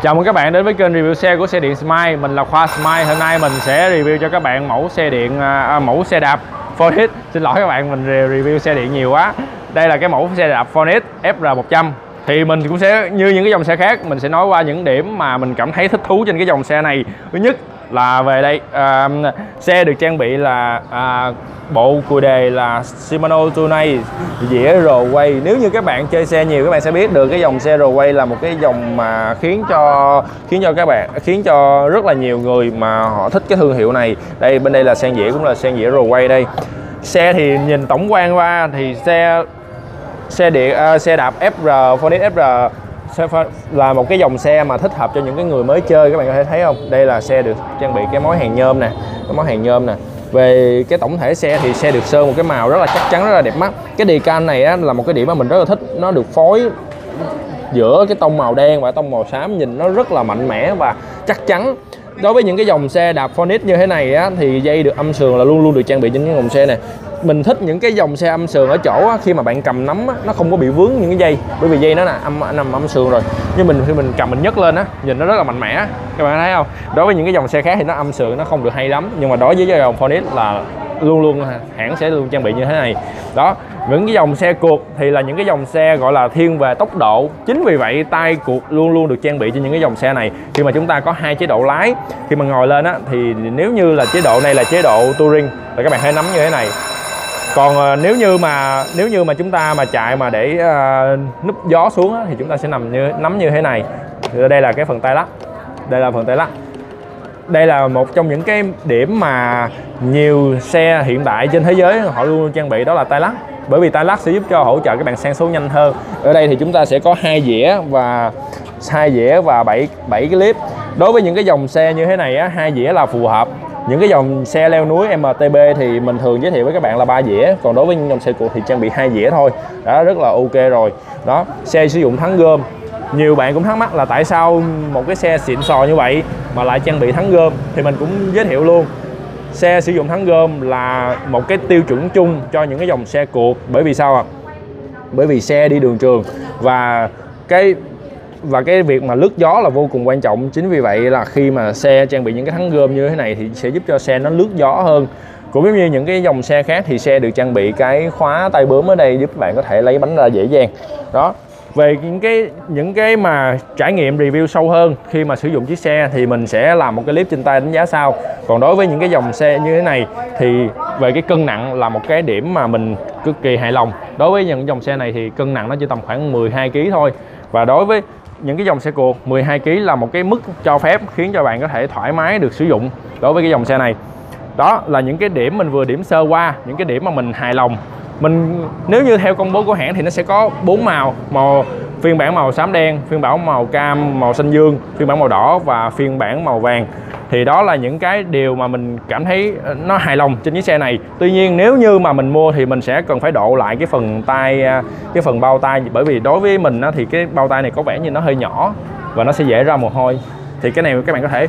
Chào mừng các bạn đến với kênh review xe của xe điện Smile. Mình là Khoa Smile. Hôm nay mình sẽ review cho các bạn mẫu xe điện à, à mẫu xe đạp Phoenix Xin lỗi các bạn mình review xe điện nhiều quá. Đây là cái mẫu xe đạp Phoenix FR100 Thì mình cũng sẽ như những cái dòng xe khác Mình sẽ nói qua những điểm mà mình cảm thấy thích thú trên cái dòng xe này. Thứ nhất là về đây. À, xe được trang bị là à, bộ cùi đề là Shimano Tunai dĩa rồ quay nếu như các bạn chơi xe nhiều các bạn sẽ biết được cái dòng xe rồ quay là một cái dòng mà khiến cho khiến cho các bạn khiến cho rất là nhiều người mà họ thích cái thương hiệu này. Đây bên đây là sen dĩa cũng là sen dĩa rồ quay đây. Xe thì nhìn tổng quan qua thì xe xe điện uh, xe đạp FR Phoenix FR sẽ là một cái dòng xe mà thích hợp cho những cái người mới chơi các bạn có thể thấy không? Đây là xe được trang bị cái mối hàng nhôm nè cái mối hàng nhôm nè. Về cái tổng thể xe thì xe được sơn một cái màu rất là chắc chắn rất là đẹp mắt. Cái decal này á, là một cái điểm mà mình rất là thích. Nó được phối giữa cái tông màu đen và tông màu xám nhìn nó rất là mạnh mẽ và chắc chắn. Đối với những cái dòng xe đạp Phoenix như thế này á, thì dây được âm sườn là luôn luôn được trang bị trên những dòng xe này mình thích những cái dòng xe âm sườn ở chỗ á, khi mà bạn cầm nắm á, nó không có bị vướng những cái dây. Bởi vì dây nó là âm nằm âm sườn rồi. Nhưng mình khi mình cầm mình nhấc lên á nhìn nó rất là mạnh mẽ. Các bạn thấy không? Đối với những cái dòng xe khác thì nó âm sườn nó không được hay lắm. Nhưng mà đối với cái dòng Phoenix là luôn luôn hãng sẽ luôn trang bị như thế này. Đó những cái dòng xe cuộc thì là những cái dòng xe gọi là thiên về tốc độ. Chính vì vậy tay cuộc luôn luôn được trang bị cho những cái dòng xe này. Khi mà chúng ta có hai chế độ lái khi mà ngồi lên á thì nếu như là chế độ này là chế độ touring là các bạn hãy nắm như thế này còn ờ, nếu như mà nếu như mà chúng ta mà chạy mà để uh, núp gió xuống á, thì chúng ta sẽ nằm như nắm như thế này. Thì đây là cái phần tay lắc. Đây là phần tay lắc. Đây là một trong những cái điểm mà nhiều xe hiện đại trên thế giới họ luôn trang bị đó là tay lắc. Bởi vì tay lắc sẽ giúp cho hỗ trợ các bạn sang số nhanh hơn. Ở đây thì chúng ta sẽ có hai dĩa và hai dĩa và bảy bảy cái clip. Đối với những cái dòng xe như thế này á hai dĩa là phù hợp những cái dòng xe leo núi MTB thì mình thường giới thiệu với các bạn là ba dĩa. Còn đối với những dòng xe cộ thì trang bị hai dĩa thôi. Đó, rất là ok rồi. Đó, xe sử dụng thắng gom. Nhiều bạn cũng thắc mắc là tại sao một cái xe xịn sò như vậy mà lại trang bị thắng gom? Thì mình cũng giới thiệu luôn. Xe sử dụng thắng gom là một cái tiêu chuẩn chung cho những cái dòng xe cuộc bởi vì sao ạ? Bởi vì xe đi đường trường. Và cái và cái việc mà lướt gió là vô cùng quan trọng. Chính vì vậy là khi mà xe trang bị những cái thắng gom như thế này thì sẽ giúp cho xe nó lướt gió hơn. Cũng giống như những cái dòng xe khác thì xe được trang bị cái khóa tay bướm ở đây giúp bạn có thể lấy bánh ra dễ dàng. Đó. Về những cái những cái mà trải nghiệm review sâu hơn, khi mà sử dụng chiếc xe thì mình sẽ làm một cái clip trên tay đánh giá sau. Còn đối với những cái dòng xe như thế này thì về cái cân nặng là một cái điểm mà mình cực kỳ hài lòng. Đối với những dòng xe này thì cân nặng nó chỉ tầm khoảng 12 kg thôi. Và đối với những cái dòng xe cuộc 12 kg là một cái mức cho phép khiến cho bạn có thể thoải mái được sử dụng đối với cái dòng xe này. Đó là những cái điểm mình vừa điểm sơ qua, những cái điểm mà mình hài lòng. Mình, nếu như theo công bố của hãng thì nó sẽ có bốn màu màu phiên bản màu xám đen, phiên bản màu cam, màu xanh dương, phiên bản màu đỏ và phiên bản màu vàng thì đó là những cái điều mà mình cảm thấy ờ, nó hài lòng trên chiếc xe này. Tuy nhiên, nếu như mà mình mua thì mình sẽ cần phải độ lại cái phần tay à, cái phần bao tay. Bởi vì đối với mình thì cái bao tay này có vẻ như nó hơi nhỏ và nó sẽ dễ ra mồ hôi. Thì cái này các bạn có thể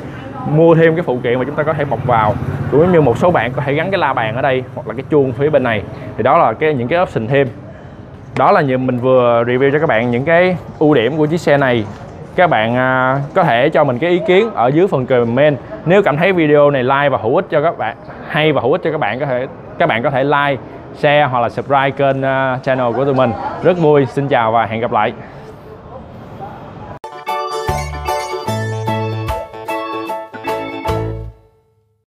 mua thêm cái phụ kiện mà chúng ta có thể bọc vào. Cũng như một số bạn có thể gắn cái la bàn ở đây hoặc là cái chuông phía bên này. Thì đó là cái, những cái option thêm. Đó là như mình vừa review cho các bạn những cái ưu điểm của chiếc xe này các bạn à, có thể cho mình cái ý kiến ở dưới phần comment. Nếu cảm thấy video này like và hữu ích cho các bạn, hay và hữu ích cho các bạn có thể, các bạn có thể like, share hoặc là subscribe kênh à, channel của tụi mình. Rất vui, xin chào và hẹn gặp lại.